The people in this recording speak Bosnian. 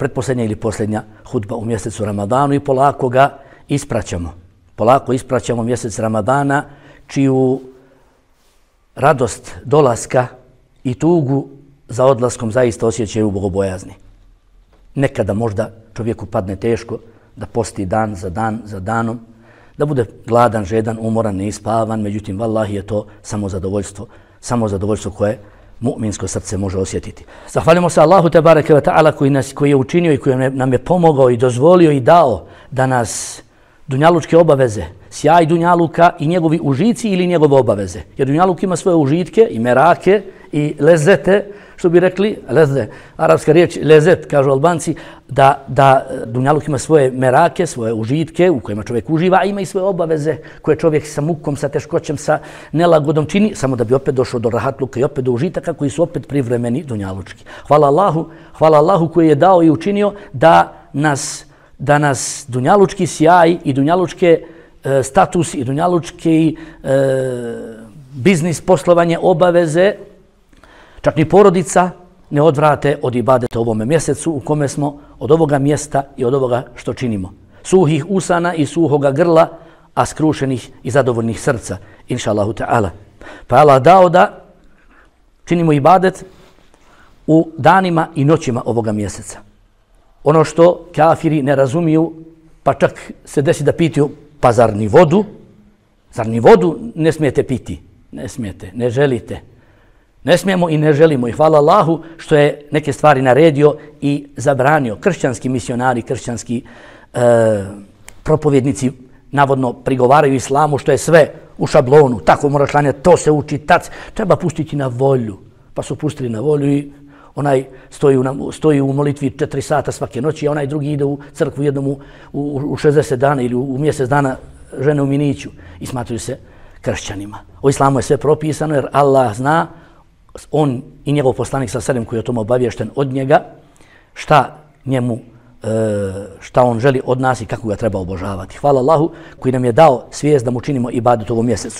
predposlednja ili posljednja hudba u mjesecu Ramadanu i polako ga ispraćamo. Polako ispraćamo mjesec Ramadana, čiju radost dolaska i tugu za odlaskom zaista osjećaju u bogobojazni. Nekada možda čovjeku padne teško da posti dan za dan za danom, da bude gladan, žedan, umoran, neispavan, međutim, vallahi je to samo zadovoljstvo, samo zadovoljstvo koje mu'minsko srce može osjetiti. Zahvaljamo se Allahu te bareke ve taala koji nas koji je učinio i koji nam je pomogao i dozvolio i dao da nas dunjalučke obaveze, sjaj dunjaluka i njegovi užici ili njegove obaveze. Jer dunjaluk ima svoje užitke i merake i lezete, što bi rekli, lezde, arapska riječ, lezet, kažu albanci, da, da e, Dunjaluk ima svoje merake, svoje užitke u kojima čovjek uživa, a ima i svoje obaveze koje čovjek sa mukom, sa teškoćem, sa nelagodom čini, samo da bi opet došao do rahatluka i opet do užitaka koji su opet privremeni Dunjalučki. Hvala Allahu, hvala Allahu koji je dao i učinio da nas, da nas Dunjalučki sjaj i Dunjalučke e, status i Dunjalučki e, biznis, poslovanje, obaveze Čak ni porodica ne odvrate od ibadeta u ovome mjesecu u kome smo od ovoga mjesta i od ovoga što činimo. Suhih usana i suhoga grla, a skrušenih i zadovoljnih srca, inša Allahu ta'ala. Pa Allah dao da činimo ibadet u danima i noćima ovoga mjeseca. Ono što kafiri ne razumiju, pa čak se desi da pitiju, pa zar ni vodu? Zar ni vodu ne smijete piti? Ne smijete, ne želite. Ne smijemo i ne želimo i hvala Allahu što je neke stvari naredio i zabranio. Kršćanski misionari, kršćanski e, propovjednici navodno prigovaraju islamu što je sve u šablonu. Tako mora klanjati, to se uči, tac. Treba pustiti na volju. Pa su pustili na volju i onaj stoji u, stoji u molitvi četiri sata svake noći, a onaj drugi ide u crkvu jednom u, u, u 60 dana ili u, u mjesec dana žene u miniću i smatruju se kršćanima. O islamu je sve propisano jer Allah zna on i njegov poslanik sa selem koji je o tom obavješten od njega, šta njemu e, šta on želi od nas i kako ga treba obožavati. Hvala Allahu koji nam je dao svijest da mu činimo ibadet u ovom mjesecu.